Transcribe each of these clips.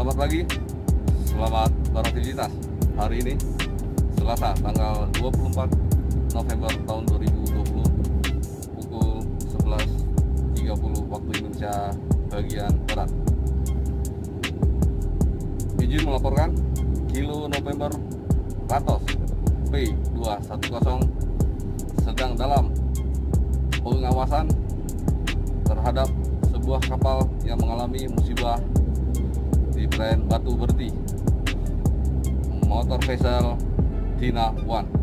Selamat pagi, selamat beraktivitas. Hari ini Selasa tanggal 24 November tahun 2020 pukul 11.30 waktu Indonesia bagian Barat. Izin melaporkan Kilo November Ratos P210 sedang dalam pengawasan terhadap sebuah kapal yang mengalami musibah perairan Batu Berti motor vessel Tina One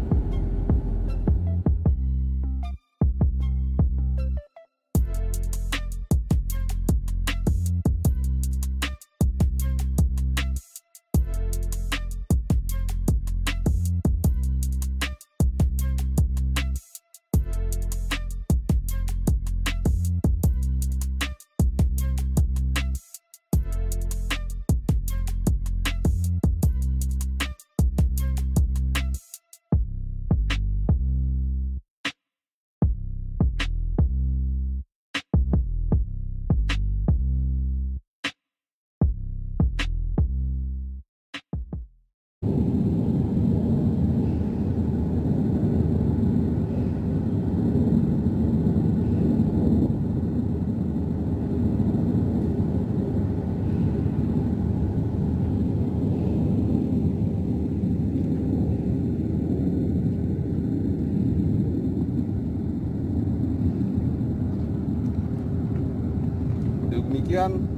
demikian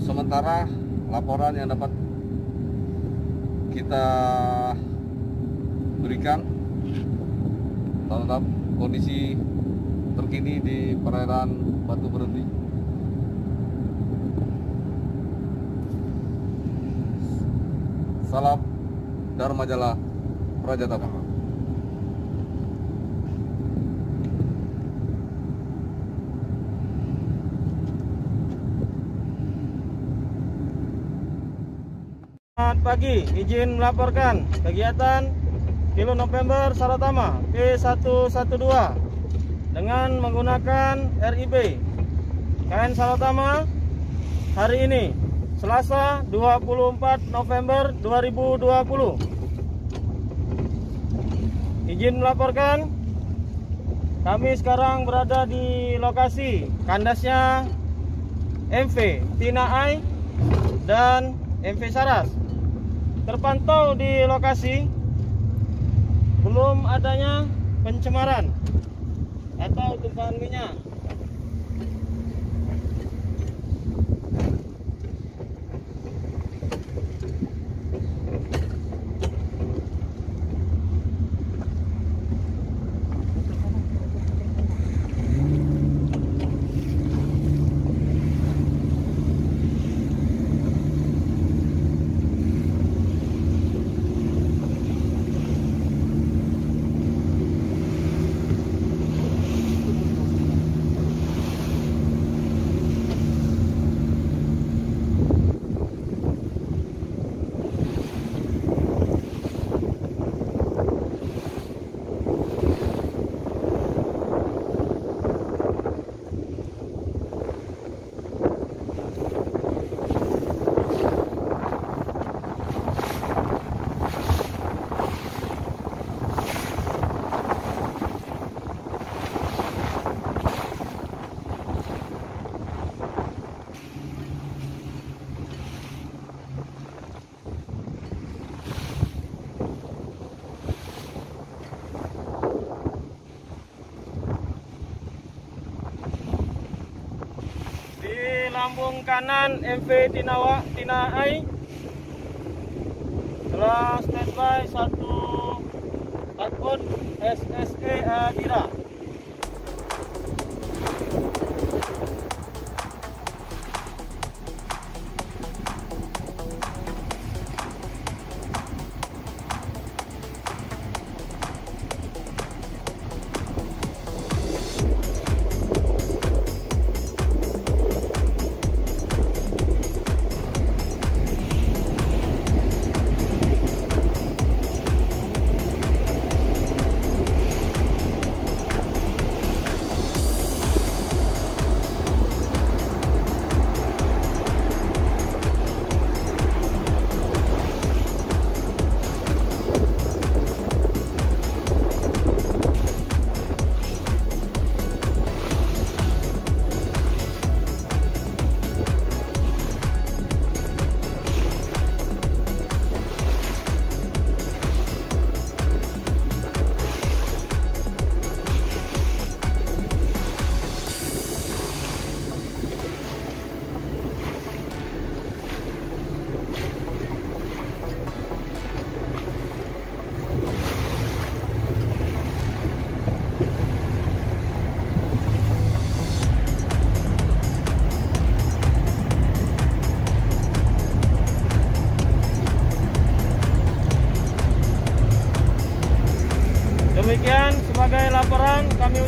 sementara laporan yang dapat kita berikan terhadap kondisi terkini di perairan Batu Berhenti. Salam Dharma Jala Prajatama. Selamat pagi, izin melaporkan kegiatan Kilo November Saratama P112 dengan menggunakan RIB KN Saratama hari ini Selasa 24 November 2020 Izin melaporkan kami sekarang berada di lokasi kandasnya MV Tina Ai dan MV Saras terpantau di lokasi belum adanya pencemaran atau tumpahan minyak. Di lambung kanan MV Tinawa Tina Ai telah standby satu takut SSE Adira.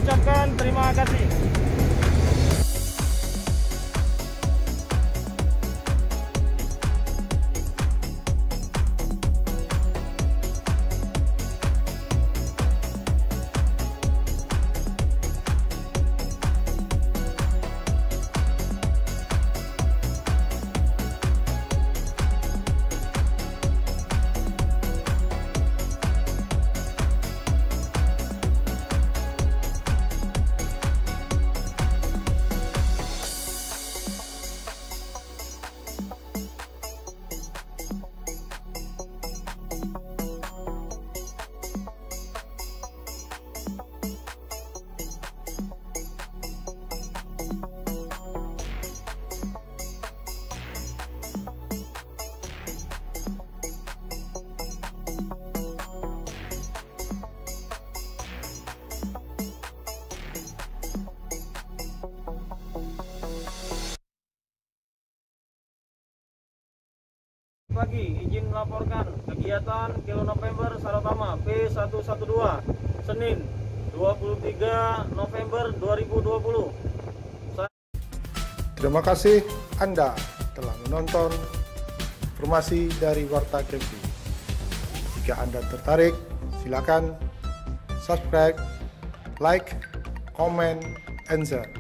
Ucapkan terima kasih. Pagi, izin melaporkan kegiatan Kilo November Saratama P112 Senin 23 November 2020 Terima kasih Anda telah menonton informasi dari Warta Kripti. Jika Anda tertarik, silakan subscribe, like, comment, and share.